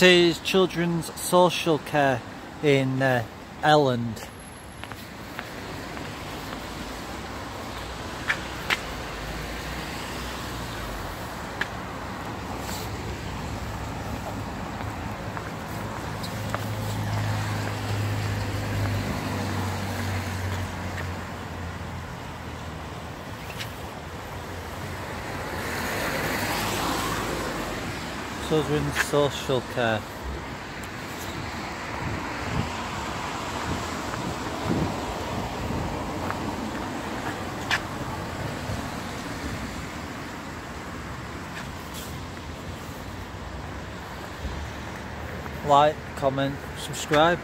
This is children's social care in uh, Elland. Children's social care. Like, comment, subscribe.